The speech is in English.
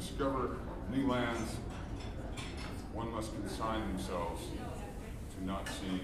discover new lands, one must consign themselves to not seeing